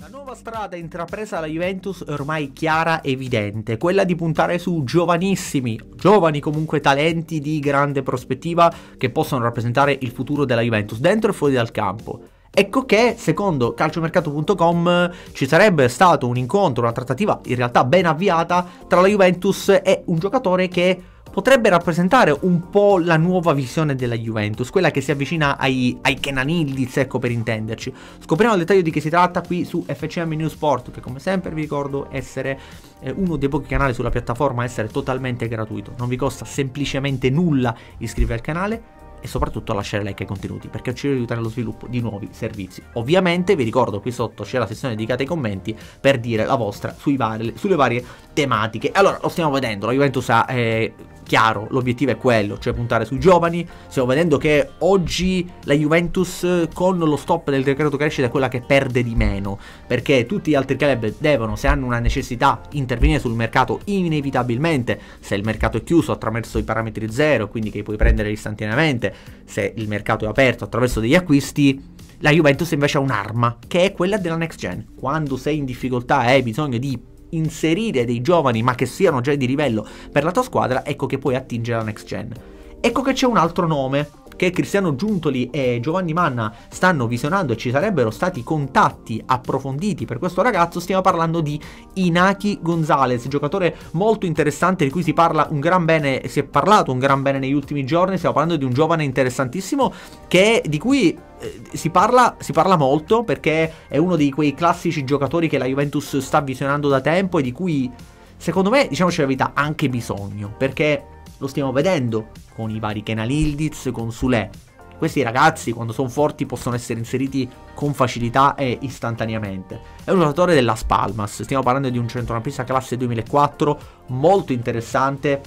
La nuova strada intrapresa dalla Juventus è ormai chiara e evidente, quella di puntare su giovanissimi, giovani comunque talenti di grande prospettiva che possono rappresentare il futuro della Juventus dentro e fuori dal campo. Ecco che, secondo calciomercato.com, ci sarebbe stato un incontro, una trattativa in realtà ben avviata tra la Juventus e un giocatore che potrebbe rappresentare un po' la nuova visione della Juventus, quella che si avvicina ai, ai Kenan ecco per intenderci. Scopriamo il dettaglio di che si tratta qui su FCM News Sport, che come sempre vi ricordo essere eh, uno dei pochi canali sulla piattaforma a essere totalmente gratuito. Non vi costa semplicemente nulla iscrivervi al canale e soprattutto lasciare like ai contenuti perché ci aiutare nello sviluppo di nuovi servizi. Ovviamente vi ricordo qui sotto c'è la sezione dedicata ai commenti per dire la vostra vari, sulle varie tematiche. Allora, lo stiamo vedendo, la Juventus ha eh, chiaro, l'obiettivo è quello, cioè puntare sui giovani. Stiamo vedendo che oggi la Juventus con lo stop del decreto crescita è quella che perde di meno, perché tutti gli altri club devono, se hanno una necessità, intervenire sul mercato inevitabilmente, se il mercato è chiuso attraverso i parametri zero, quindi che puoi prendere istantaneamente, se il mercato è aperto attraverso degli acquisti, la Juventus invece ha un'arma, che è quella della next gen. Quando sei in difficoltà e hai bisogno di inserire dei giovani ma che siano già di livello per la tua squadra, ecco che puoi attingere alla next gen. Ecco che c'è un altro nome che Cristiano Giuntoli e Giovanni Manna stanno visionando e ci sarebbero stati contatti approfonditi per questo ragazzo, stiamo parlando di Inaki Gonzalez, giocatore molto interessante di cui si parla un gran bene, si è parlato un gran bene negli ultimi giorni, stiamo parlando di un giovane interessantissimo che, di cui eh, si parla, si parla, molto perché è uno di quei classici giocatori che la Juventus sta visionando da tempo e di cui, secondo me, diciamoci la verità, anche bisogno. Perché lo stiamo vedendo con i vari Kenan Ildiz, con Sule. Questi ragazzi, quando sono forti, possono essere inseriti con facilità e istantaneamente. È un giocatore della Spalmas, stiamo parlando di un centrocampista classe 2004, molto interessante,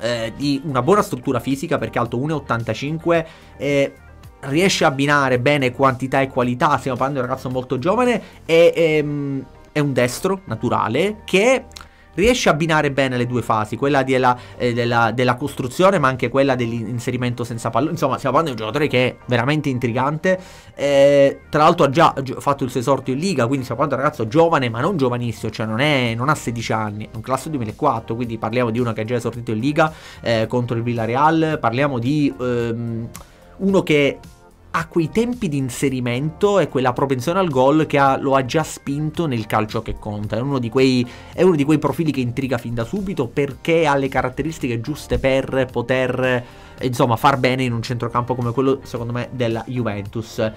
eh, di una buona struttura fisica perché alto 1,85 e riesce a abbinare bene quantità e qualità, stiamo parlando di un ragazzo molto giovane e ehm, è un destro naturale che riesce a abbinare bene le due fasi, quella della, eh, della, della costruzione ma anche quella dell'inserimento senza pallone. Insomma, stiamo parlando di un giocatore che è veramente intrigante. Eh, tra l'altro ha già fatto il suo esordio in Liga, quindi stiamo parlando di un ragazzo giovane ma non giovanissimo, cioè non, è, non ha 16 anni, è un classe 2004, quindi parliamo di uno che ha già esordito in Liga eh, contro il Villarreal, parliamo di ehm, uno che ha quei tempi di inserimento e quella propensione al gol che ha, lo ha già spinto nel calcio che conta. È uno, quei, è uno, di quei, profili che intriga fin da subito perché ha le caratteristiche giuste per poter insomma far bene in un centrocampo come quello secondo me della Juventus.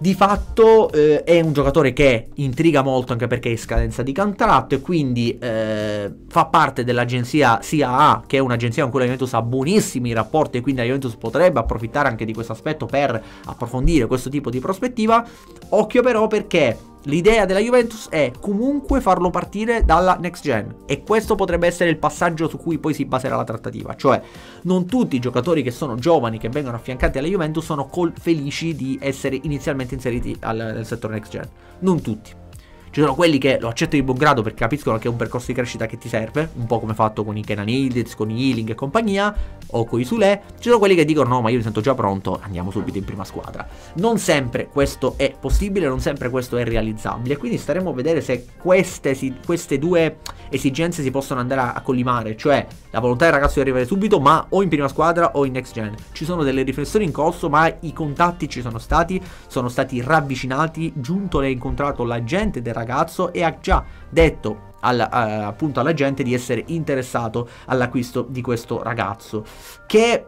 Di fatto eh, è un giocatore che intriga molto anche perché è in scadenza di contratto e quindi eh, fa parte dell'agenzia SIAA che è un'agenzia con cui la Juventus ha buonissimi rapporti e quindi la Juventus potrebbe approfittare anche di questo aspetto per approfondire questo tipo di prospettiva. Occhio però perché L'idea della Juventus è comunque farlo partire dalla next gen e questo potrebbe essere il passaggio su cui poi si baserà la trattativa, cioè non tutti i giocatori che sono giovani che vengono affiancati alla Juventus sono felici di essere inizialmente inseriti al, nel settore next gen, non tutti. Ci sono quelli che lo accettano di buon grado perché capiscono che è un percorso di crescita che ti serve, un po' come fatto con i Kenan Hildiz, con i Healing e compagnia, o con i Sule. Ci sono quelli che dicono no, ma io mi sento già pronto, andiamo subito in prima squadra. Non sempre questo è possibile, non sempre questo è realizzabile, quindi staremo a vedere se queste, queste due esigenze si possono andare a, a collimare, cioè la volontà del ragazzo di arrivare subito, ma o in prima squadra o in next gen. Ci sono delle riflessioni in corso, ma i contatti ci sono stati, sono stati ravvicinati, giunto e incontrato la gente del ragazzo e ha già detto al, uh, appunto alla gente di essere interessato all'acquisto di questo ragazzo che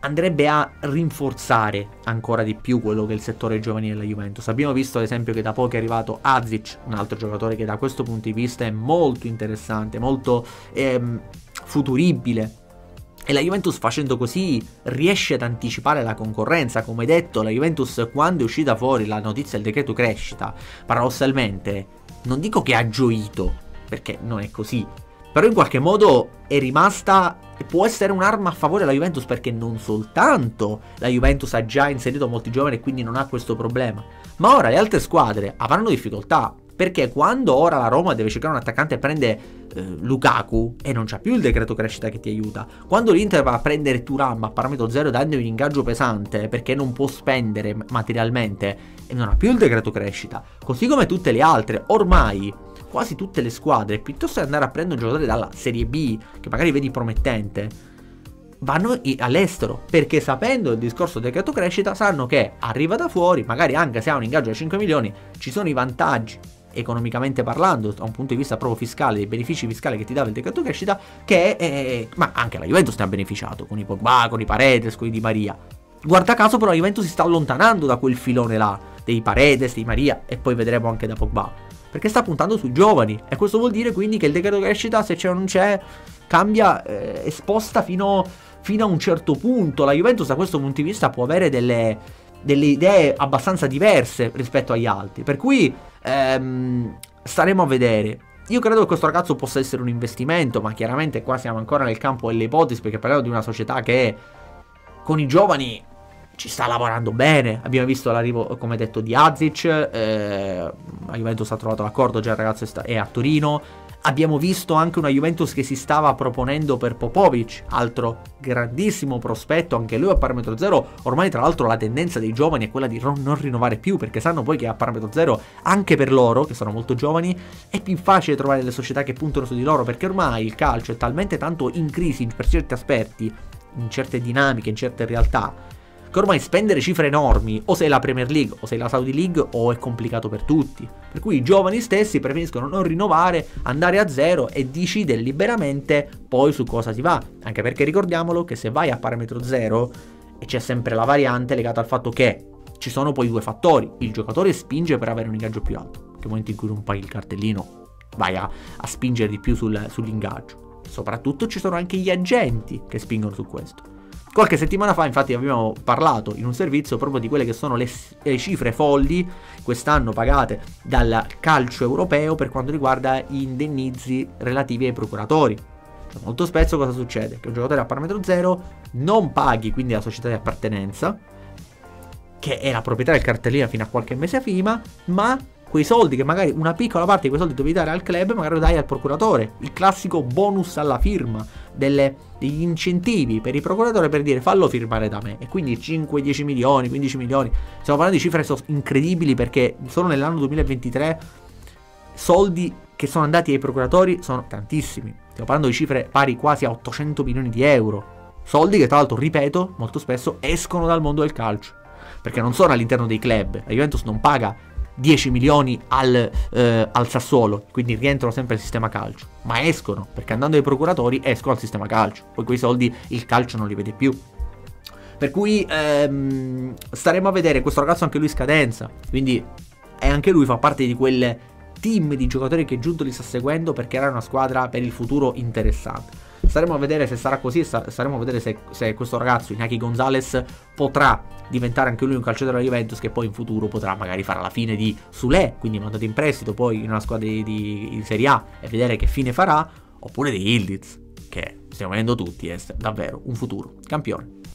andrebbe a rinforzare ancora di più quello che è il settore giovanile della Juventus. Abbiamo visto ad esempio che da poco è arrivato Azic, un altro giocatore che da questo punto di vista è molto interessante, molto ehm, futuribile. E la Juventus facendo così riesce ad anticipare la concorrenza. Come detto, la Juventus quando è uscita fuori la notizia del decreto crescita, paradossalmente, non dico che ha gioito, perché non è così, però in qualche modo è rimasta e può essere un'arma a favore della Juventus perché non soltanto la Juventus ha già inserito molti giovani e quindi non ha questo problema, ma ora le altre squadre avranno difficoltà Perché quando ora la Roma deve cercare un attaccante e prende eh, Lukaku e non c'ha più il decreto crescita che ti aiuta, quando l'Inter va a prendere Turam a parametro zero dandogli un ingaggio pesante perché non può spendere materialmente e non ha più il decreto crescita, così come tutte le altre, ormai quasi tutte le squadre, piuttosto che andare a prendere un giocatore dalla Serie B, che magari vedi promettente, vanno all'estero perché sapendo il discorso del decreto crescita sanno che arriva da fuori, magari anche se ha un ingaggio da 5 milioni, ci sono i vantaggi economicamente parlando, da un punto di vista proprio fiscale, dei benefici fiscali che ti dava il decreto crescita, che eh, ma anche la Juventus ne ha beneficiato con i Pogba, con i Paredes, con i Di Maria. Guarda caso però la Juventus si sta allontanando da quel filone là, dei Paredes, di Maria e poi vedremo anche da Pogba, perché sta puntando sui giovani e questo vuol dire quindi che il decreto crescita se c'è o non c'è cambia, eh, esposta fino, fino a un certo punto. La Juventus da questo punto di vista può avere delle, delle idee abbastanza diverse rispetto agli altri. Per cui ehm, staremo a vedere. Io credo che questo ragazzo possa essere un investimento, ma chiaramente qua siamo ancora nel campo delle ipotesi perché parliamo di una società che con i giovani ci sta lavorando bene. Abbiamo visto l'arrivo, come detto, di Azic. Eh, la Juventus ha trovato l'accordo, già il ragazzo è a Torino. Abbiamo visto anche una Juventus che si stava proponendo per Popovic, altro grandissimo prospetto, anche lui a parametro zero. Ormai, tra l'altro, la tendenza dei giovani è quella di non rinnovare più, perché sanno poi che a parametro zero, anche per loro, che sono molto giovani, è più facile trovare delle società che puntano su di loro, perché ormai il calcio è talmente tanto in crisi per certi aspetti, in certe dinamiche, in certe realtà, che ormai spendere cifre enormi o sei la Premier League o sei la Saudi League o è complicato per tutti. Per cui i giovani stessi preferiscono non rinnovare, andare a zero e decidere liberamente poi su cosa si va. Anche perché ricordiamolo che se vai a parametro zero e c'è sempre la variante legata al fatto che ci sono poi due fattori. Il giocatore spinge per avere un ingaggio più alto. Che nel momento in cui non paghi il cartellino vai a, a spingere di più sul, sull'ingaggio. Soprattutto ci sono anche gli agenti che spingono su questo. Qualche settimana fa infatti abbiamo parlato in un servizio proprio di quelle che sono le, le cifre folli quest'anno pagate dal calcio europeo per quanto riguarda gli indennizi relativi ai procuratori. Molto spesso cosa succede? Che un giocatore a parametro zero non paghi quindi la società di appartenenza, che è la proprietà del cartellino fino a qualche mese prima, ma quei soldi che magari una piccola parte di quei soldi dovevi dare al club, magari lo dai al procuratore. Il classico bonus alla firma delle, degli incentivi per il procuratore per dire fallo firmare da me. E quindi 5, 10 milioni, 15 milioni. Stiamo parlando di cifre incredibili perché solo nell'anno 2023 soldi che sono andati ai procuratori sono tantissimi. Stiamo parlando di cifre pari quasi a 800 milioni di euro. Soldi che tra l'altro, ripeto, molto spesso escono dal mondo del calcio. Perché non sono all'interno dei club. La Juventus non paga 10 milioni al, eh, al, Sassuolo, quindi rientrano sempre al sistema calcio, ma escono, perché andando ai procuratori escono al sistema calcio, poi quei soldi il calcio non li vede più. Per cui ehm, staremo a vedere questo ragazzo anche lui scadenza, quindi anche lui fa parte di quel team di giocatori che Giunto li sta seguendo perché era una squadra per il futuro interessante. Staremo a vedere se sarà così, staremo a vedere se, se questo ragazzo, Inaki Gonzalez, potrà diventare anche lui un calciatore della Juventus che poi in futuro potrà magari fare la fine di Sule, quindi mandato in prestito poi in una squadra di, di, di Serie A e vedere che fine farà, oppure di Ildiz, che stiamo vedendo tutti, è davvero un futuro campione.